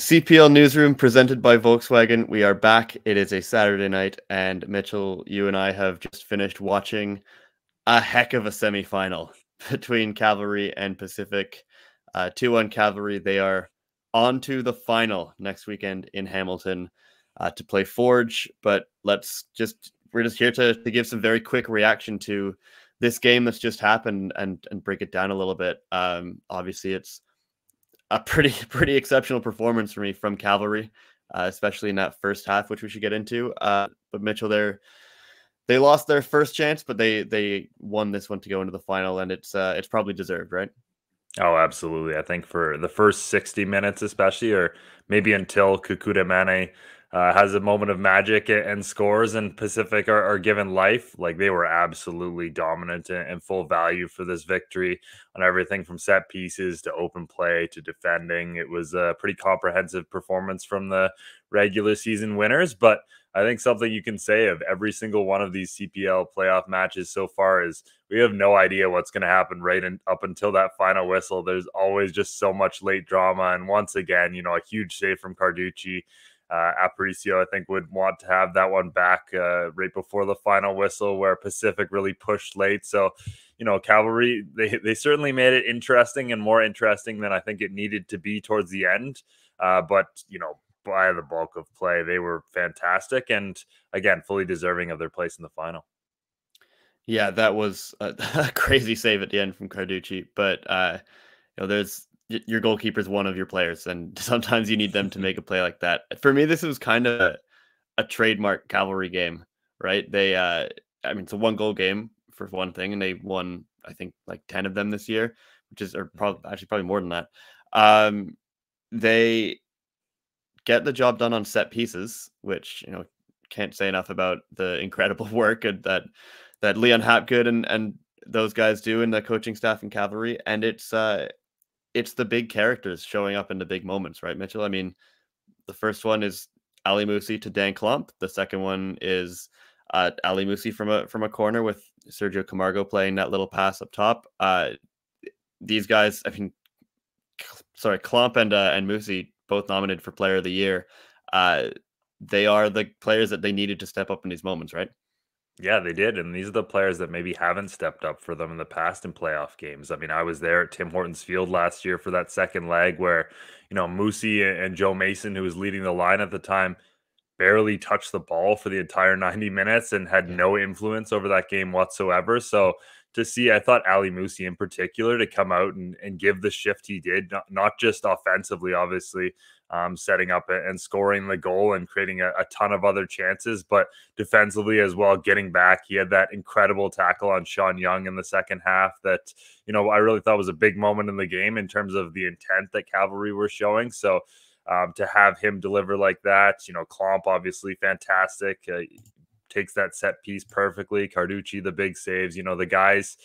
CPL Newsroom presented by Volkswagen. We are back. It is a Saturday night, and Mitchell, you and I have just finished watching a heck of a semifinal between Cavalry and Pacific. Uh, 2 1 Cavalry. They are on to the final next weekend in Hamilton uh, to play Forge. But let's just, we're just here to, to give some very quick reaction to this game that's just happened and, and break it down a little bit. Um, obviously, it's a pretty pretty exceptional performance for me from Cavalry, uh, especially in that first half, which we should get into. Uh, but Mitchell, there they lost their first chance, but they they won this one to go into the final, and it's uh, it's probably deserved, right? Oh, absolutely. I think for the first 60 minutes, especially, or maybe until Kekuta Manneh uh, has a moment of magic and scores, and Pacific are, are given life. Like they were absolutely dominant and, full value for this victory on everything from set pieces to open play to defending. It was a pretty comprehensive performance from the regular season winners. But I think something you can say of every single one of these CPL playoff matches so far is we have no idea what's going to happen right in, up until that final whistle. There's always just so much late drama. And once again, you know, a huge save from Carducci uh, Aparicio, I think, would want to have that one back uh, right before the final whistle, where Pacific really pushed late. So, you know, Cavalry they they certainly made it interesting and more interesting than I think it needed to be towards the end. Uh, but you know, by the bulk of play, they were fantastic and again fully deserving of their place in the final. Yeah, that was a, a crazy save at the end from Carducci, but uh, you know, there's your goalkeeper is one of your players, and sometimes you need them to make a play like that. For me, this was kind of a, a trademark cavalry game, right? They, uh, I mean, it's a one goal game for one thing, and they won, I think, like ten of them this year, which is, or probably actually probably more than that. Um, they get the job done on set pieces, which you know can't say enough about the incredible work that that Leon Hapgood and and those guys do in the coaching staff and cavalry, and it's uh it's the big characters showing up in the big moments, right, Mitchell? I mean, the first one is Ali Musse to Daan Klomp. The second one is uh, Ali Musse from a from a corner with Sergio Camargo playing that little pass up top. Uh, these guys, I mean, sorry, Klomp and uh, and Musse both nominated for Player of the Year. Uh, they are the players that they needed to step up in these moments, right? Yeah, they did. And these are the players that maybe haven't stepped up for them in the past in playoff games. I mean, I was there at Tim Hortons Field last year for that second leg where, you know, Musse and Joe Mason, who was leading the line at the time, barely touched the ball for the entire 90 minutes and had no influence over that game whatsoever. So to see, I thought Ali Musse in particular to come out and, and give the shift he did, not, not just offensively, obviously, um, setting up and scoring the goal and creating a, a, ton of other chances, but defensively as well, getting back. He had that incredible tackle on Sean Young in the second half that, you know, I really thought was a big moment in the game in terms of the intent that Cavalry were showing. So, um, to have him deliver like that, you know, Klomp obviously fantastic. Uh, takes that set piece perfectly. Carducci, the big saves, you know, the guys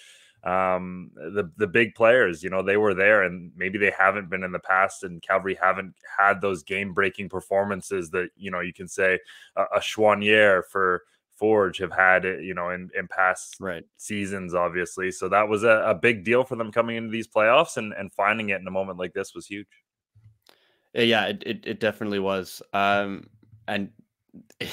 um, the the big players, you know, they were there, and maybe they haven't been in the past, and Cavalry haven't had those game breaking performances that you know you can say a, a Choinière for Forge have had, you know, in in past right. seasons, obviously. So that was a, a big deal for them coming into these playoffs, and and finding it in a moment like this was huge. Yeah, it it, it definitely was, um, and it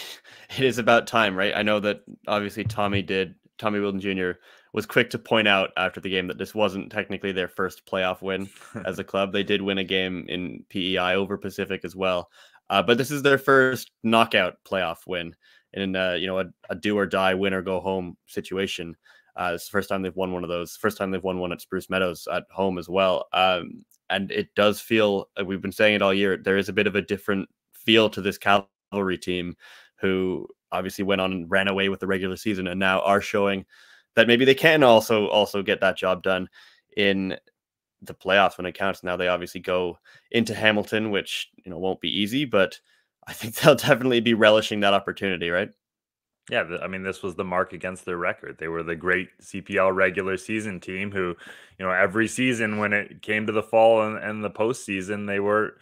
is about time, right? I know that obviously Tommy did Tommy Wheeldon Jr was quick to point out after the game that this wasn't technically their first playoff win as a club. They did win a game in PEI over Pacific as well, uh, but this is their first knockout playoff win in uh, you know a, a, do or die, win or go home situation. Uh, it's the first time they've won one of those. First time they've won one at Spruce Meadows at home as well. Um, and it does feel we've been saying it all year. There is a bit of a different feel to this cavalry team, who obviously went on and ran away with the regular season and now are showing that maybe they can also also get that job done in the playoffs when it counts. Now they obviously go into Hamilton, which you know won't be easy, but I think they'll definitely be relishing that opportunity, right? Yeah, I mean, this was the mark against their record. They were the great CPL regular season team who, you know, every season when it came to the fall and, and the postseason, they were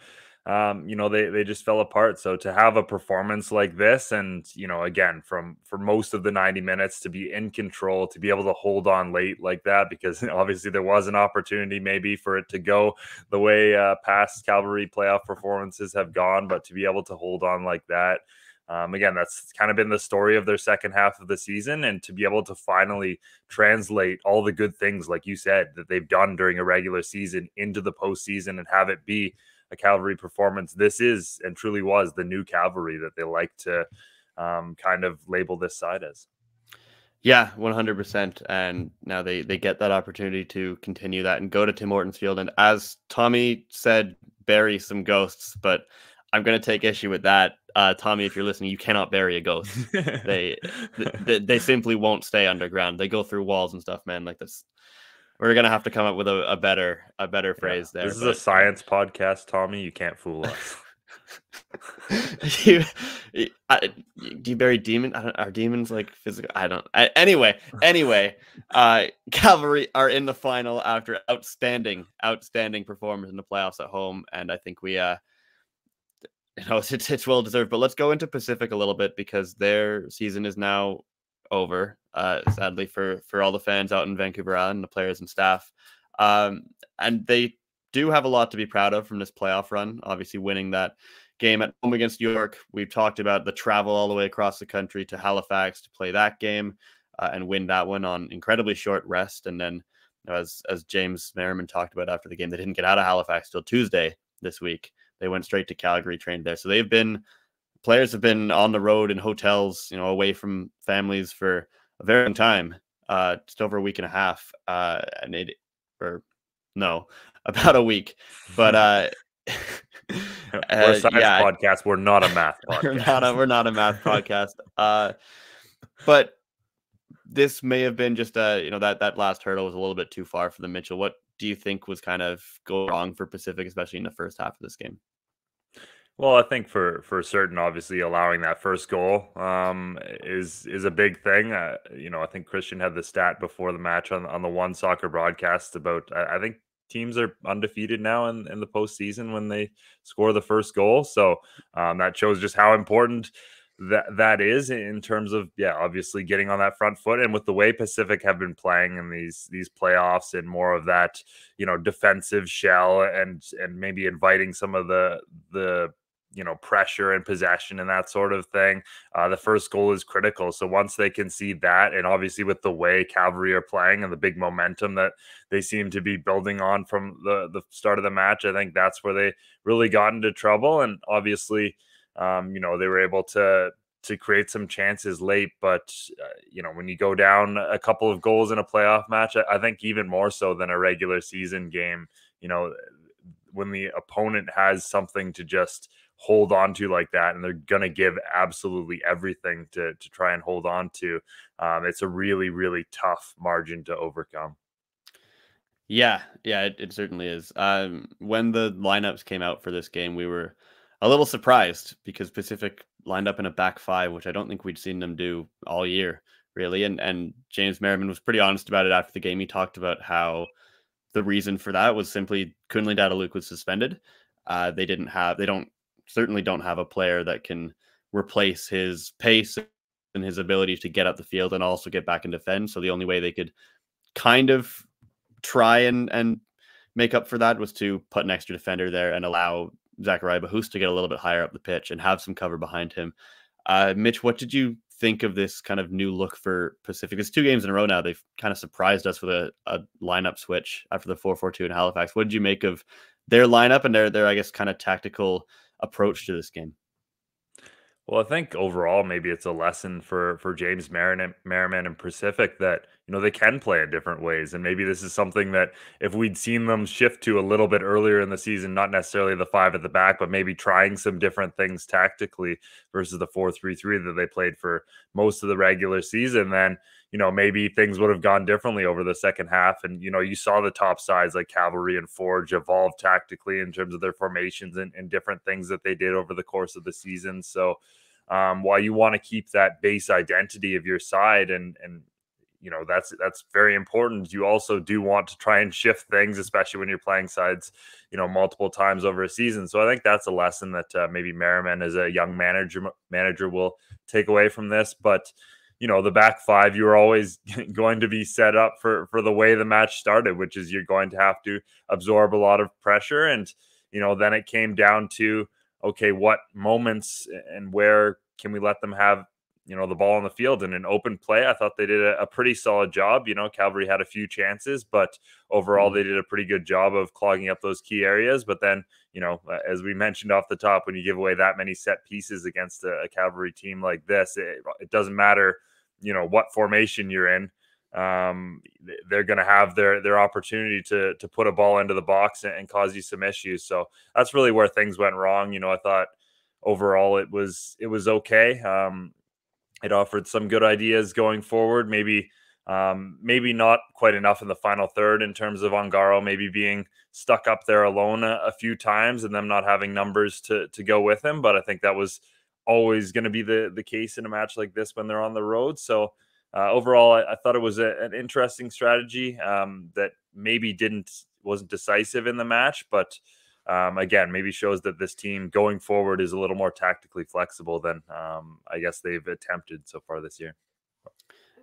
um, you know, they they just fell apart. So to have a performance like this, and you know, again, from for most of the 90 minutes to be in control, to be able to hold on late like that, because obviously there was an opportunity maybe for it to go the way uh, past Cavalry playoff performances have gone, but to be able to hold on like that. Um, again, that's kind of been the story of their second half of the season, and to be able to finally translate all the good things, like you said, that they've done during a regular season into the postseason and have it be a cavalry performance. This is and truly was the new cavalry that they like to um, kind of label this side as. Yeah, one hundred percent. And now they they get that opportunity to continue that and go to Tim Hortons Field. And as Tommy said, bury some ghosts. But I'm going to take issue with that, uh, Tommy. If you're listening, you cannot bury a ghost. they, they they simply won't stay underground. They go through walls and stuff, man. Like this we're gonna have to come up with a, a better a better phrase yeah, there. This but... is a science podcast, Tommy. You can't fool us. you, I, do you bury demon? are demons like physical? I don't. I, anyway, anyway, uh, Cavalry are in the final after outstanding, outstanding performance in the playoffs at home, and I think we, uh, you know, it's, it's well deserved. But let's go into Pacific a little bit because their season is now over. Uh, sadly for for all the fans out in Vancouver Island, the players and staff, um, and they do have a lot to be proud of from this playoff run. Obviously, winning that game at home against York. We've talked about the travel all the way across the country to Halifax to play that game uh, and win that one on incredibly short rest. And then, you know, as as James Merriman talked about after the game, they didn't get out of Halifax till Tuesday this week. They went straight to Calgary, trained there. So they've been players have been on the road in hotels, you know, away from families for a very long time, uh, just over a week and a half, uh, and it, or no, about a week, but uh, we're a uh, science yeah, podcast. We're not a math podcast. we're not a, we're not a math podcast. Uh, but this may have been just a, you know, that that last hurdle was a little bit too far for the Mitchell. What do you think was kind of go wrong for Pacific, especially in the first half of this game? Well, I think for for certain, obviously allowing that first goal um, is is a big thing. Uh, you know, I think Christian had the stat before the match on on the OneSoccer broadcast about. I, I think teams are undefeated now in, in the postseason when they score the first goal. So um, that shows just how important that that is in terms of yeah, obviously getting on that front foot. And with the way Pacific have been playing in these these playoffs and more of that you know defensive shell and and maybe inviting some of the the you know pressure and possession and that sort of thing. Uh, the first goal is critical. So once they concede that, and obviously with the way Cavalry are playing and the big momentum that they seem to be building on from the the start of the match, I think that's where they really got into trouble. And obviously, um, you know, they were able to to create some chances late. But uh, you know, when you go down a couple of goals in a playoff match, I, I think even more so than a regular season game, you know, when the opponent has something to just hold on to like that and they're going to give absolutely everything to to try and hold on to um, it's a really really tough margin to overcome. Yeah yeah it, it certainly is. Um, when the lineups came out for this game we were a little surprised because pacific lined up in a back five which i don't think we'd seen them do all year really and and james merriman was pretty honest about it after the game. He talked about how the reason for that was simply Kunle Luke was suspended. Uh, they didn't have, they don't certainly don't have a player that can replace his pace and his ability to get up the field and also get back and defend. So the only way they could kind of try and and make up for that was to put an extra defender there and allow Zachariah Bahus to get a little bit higher up the pitch and have some cover behind him. Uh, Mitch, what did you think of this kind of new look for Pacific? It's two games in a row now. They've kind of surprised us with a, a lineup switch after the 4 4 2 in Halifax. What did you make of their lineup and their, their I guess, kind of tactical approach to this game? Well, I think overall, maybe it's a lesson for for James Merriman, Merriman and Pacific that you know they can play in different ways, and maybe this is something that if we'd seen them shift to a little bit earlier in the season, not necessarily the five at the back, but maybe trying some different things tactically versus the four three three that they played for most of the regular season, then you know, maybe things would have gone differently over the second half. And, you know, you saw the top sides like Cavalry and Forge evolve tactically in terms of their formations and, and different things that they did over the course of the season. So, um, while you want to keep that base identity of your side and, and, you know that's that's very important. You also do want to try and shift things, especially when you're playing sides, you know, multiple times over a season. So I think that's a lesson that uh, maybe Merriman as a young manager manager will take away from this. But you know, the back five, you're always going to be set up for for the way the match started, which is you're going to have to absorb a lot of pressure, and you know, then it came down to okay, what moments and where can we let them have you know the ball on the field? In an open play i thought they did a, a, pretty solid job. You know cavalry had a few chances but overall mm-hmm. they did a pretty good job of clogging up those key areas. But then you know as we mentioned off the top when you give away that many set pieces against a, a cavalry team like this it, it, doesn't matter you know what formation you're in um, they're going to have their their opportunity to to put a ball into the box and, and cause you some issues so that's really where things went wrong you know i thought overall it was it was okay um, it offered some good ideas going forward. Maybe, um, maybe not quite enough in the final third in terms of Ongaro maybe being stuck up there alone a, a few times and them not having numbers to to go with him. But I think that was always going to be the the case in a match like this when they're on the road. So uh, overall, I, I, thought it was a, an interesting strategy um, that maybe didn't wasn't decisive in the match, but um, again, maybe shows that this team going forward is a little more tactically flexible than um, I guess they've attempted so far this year.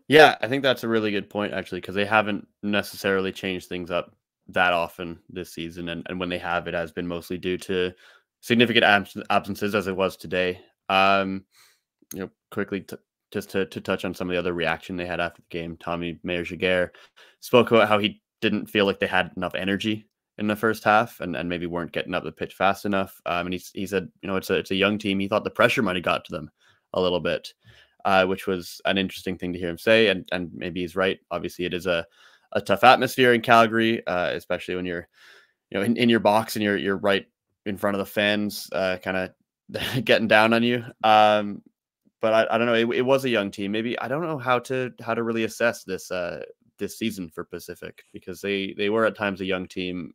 Yeah, I think that's a really good point actually, because they haven't necessarily changed things up that often this season, and, and when they have, it has been mostly due to significant abs- absences, as it was today. Um, you know, quickly just to, to touch on some of the other reaction they had after the game, Tommy Meilleur-Giguère spoke about how he didn't feel like they had enough energy in the first half and, and maybe weren't getting up the pitch fast enough. Um, and he, he said, you know, it's a, it's a young team. He thought the pressure might have got to them a little bit, uh, which was an interesting thing to hear him say. And, and maybe he's right. Obviously, it is a, a tough atmosphere in Calgary, uh, especially when you're, you know, in, in your box and you're, you're right in front of the fans, uh, kind of getting down on you. Um, but I, I don't know. It, it, was a young team. Maybe I don't know how to how to really assess this uh, this season for Pacific because they they were at times a young team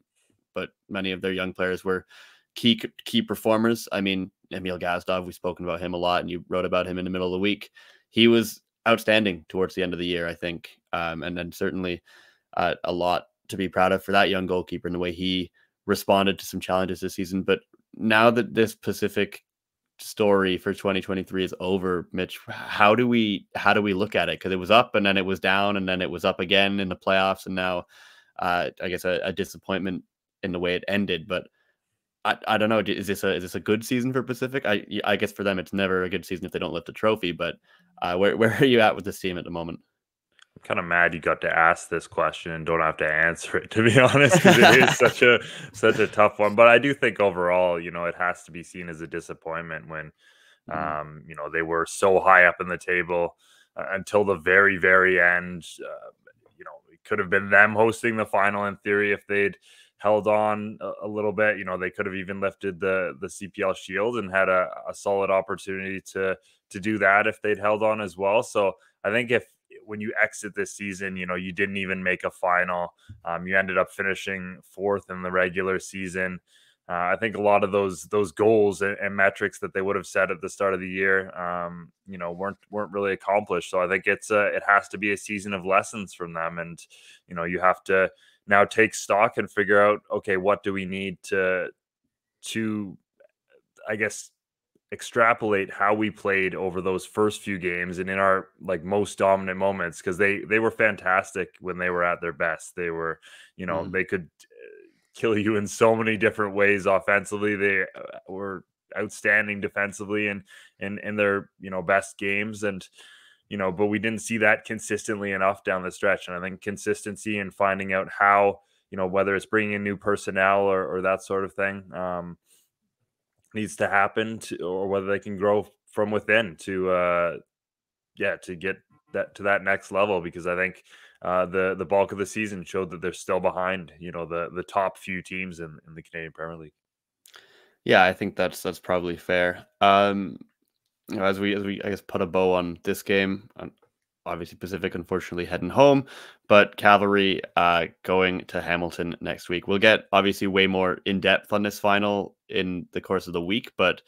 but many of their young players were key key performers. I mean, Emil Gazdov, we've spoken about him a lot, and you wrote about him in the middle of the week. He was outstanding towards the end of the year, I think, um, and then certainly uh, a lot to be proud of for that young goalkeeper and the way he responded to some challenges this season. But now that this Pacific story for 2023 is over, Mitch, how do we how do we look at it? Because it was up and then it was down and then it was up again in the playoffs, and now uh, I guess a, a disappointment in the way it ended. But I, I don't know. Is this a is this a good season for Pacific? I I guess for them it's never a good season if they don't lift a trophy. But uh, where where are you at with this team at the moment? Kind of mad you got to ask this question and don't have to answer it to be honest because it is such a such a tough one. But I do think overall, you know, it has to be seen as a disappointment when, mm-hmm. um, you know, they were so high up in the table uh, until the very very end. Uh, you know, it could have been them hosting the final in theory if they'd held on a, a, little bit. You know, they could have even lifted the the CPL Shield and had a, a solid opportunity to to do that if they'd held on as well. So I think if when you exit this season, you know, you didn't even make a final. Um, you ended up finishing fourth in the regular season. Uh, I think a lot of those those goals and, and, metrics that they would have set at the start of the year, um, you know, weren't weren't really accomplished. So I think it's a, it has to be a season of lessons from them, and you know, you have to now take stock and figure out okay what do we need to to i guess extrapolate how we played over those first few games and in our like most dominant moments because they they were fantastic when they were at their best they were you know mm. they could uh, kill you in so many different ways offensively they uh, were outstanding defensively and in in their you know best games and you know, but we didn't see that consistently enough down the stretch. And I think consistency and finding out how, you know, whether it's bringing in new personnel or, or that sort of thing, um, needs to happen to, or whether they can grow from within to, uh, yeah, to get that to that next level. Because I think, uh, the the bulk of the season showed that they're still behind, you know, the the top few teams in, in the Canadian Premier League. Yeah, I think that's that's probably fair. Um, you know, as we as we I guess put a bow on this game, obviously Pacific unfortunately heading home, but Cavalry uh, going to Hamilton next week. We'll get obviously way more in depth on this final in the course of the week, but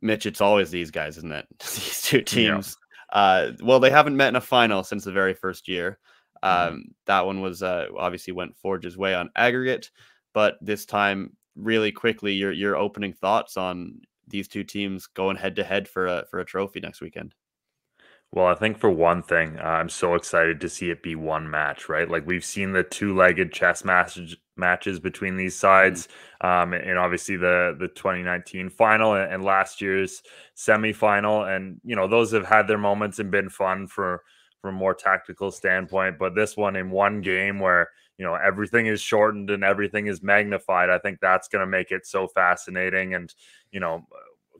Mitch, it's always these guys, isn't it? these two teams. Uh, well, they haven't met in a final since the very first year. Mm-hmm. Um, that one was uh, obviously went Forge's way on aggregate, but this time, really quickly, your your opening thoughts on these two teams going head to head for a for a trophy next weekend. Well, I think for one thing, uh, I'm so excited to see it be one match, right? Like we've seen the two-legged chess match, matches between these sides, um, and obviously the the 2019 final and, and last year's semifinal, and you know those have had their moments and been fun for from a more tactical standpoint. But this one in one game where you know everything is shortened and everything is magnified, I think that's going to make it so fascinating. And you know,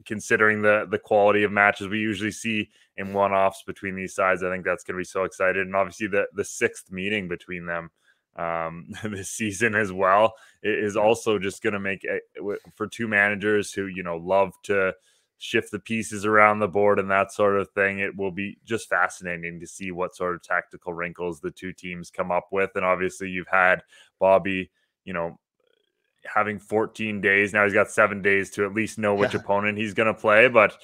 considering the the quality of matches we usually see in one offs between these sides, I think that's going to be so excited. And obviously the the sixth meeting between them um, this season as well is also just going to make it for two managers who you know love to shift the pieces around the board and that sort of thing. It will be just fascinating to see what sort of tactical wrinkles the two teams come up with. And obviously, you've had Bobby, you know, having 14 days. Now he's got seven days to at least know which yeah. opponent he's going to play. But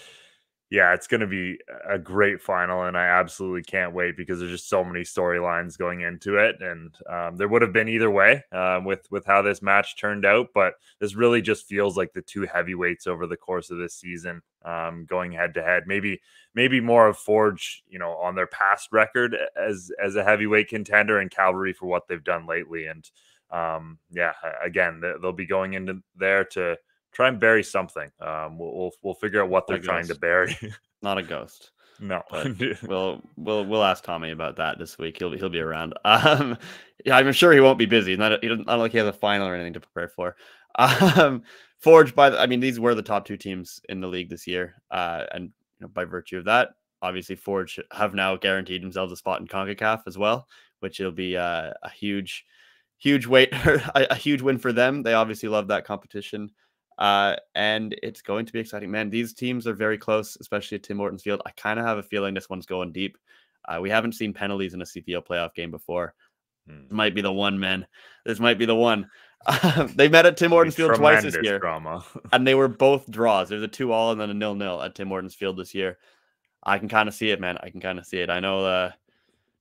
yeah, it's going to be a great final, and I absolutely can't wait because there's just so many storylines going into it, and um, there would have been either way uh, with with how this match turned out. But this really just feels like the two heavyweights over the course of this season, um, going head to head. Maybe maybe more of Forge, you know, on their past record as as a heavyweight contender, and Cavalry for what they've done lately. And um, yeah, again, they'll be going into there to try and bury something. Um, we'll, we'll, we'll figure out what they're trying to bury. Not a ghost. No, we'll we'll we'll ask Tommy about that this week. He'll be he'll be around. Um, yeah, I'm sure he won't be busy. Not he doesn't not like he has a final or anything to prepare for. Um, Forge by the, I mean these were the top two teams in the league this year, uh, and you know, by virtue of that, obviously Forge have now guaranteed themselves a spot in Concacaf as well, which will be uh, a huge, huge weight, a, a huge win for them. They obviously love that competition. Uh, and it's going to be exciting, man. These teams are very close, especially at Tim Hortons Field. I kind of have a feeling this one's going deep. Uh, we haven't seen penalties in a CPL playoff game before. Hmm. Might be the one, man. This might be the one. they met at Tim Hortons Field twice this year, drama. and they were both draws. There's a two all and then a nil nil at Tim Hortons Field this year. I can kind of see it, man. I can kind of see it. I know uh,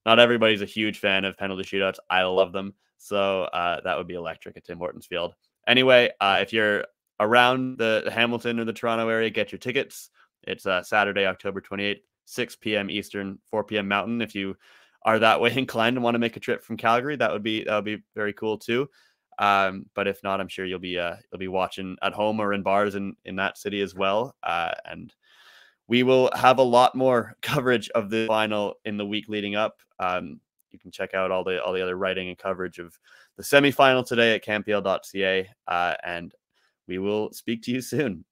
not everybody's a huge fan of penalty shootouts. I love them, so uh, that would be electric at Tim Hortons Field. Anyway, uh, if you're around the Hamilton or the Toronto area, get your tickets. It's uh, Saturday, October 28th, 6 p.m. Eastern, 4 p.m. Mountain. If you are that way inclined and want to make a trip from Calgary, that would be that would be very cool too. Um, but if not, I'm sure you'll be uh, you'll be watching at home or in bars in in that city as well. Uh, and we will have a lot more coverage of the final in the week leading up. Um, you can check out all the all the other writing and coverage of the semifinal today at canpl.ca. Uh, and we will speak to you soon.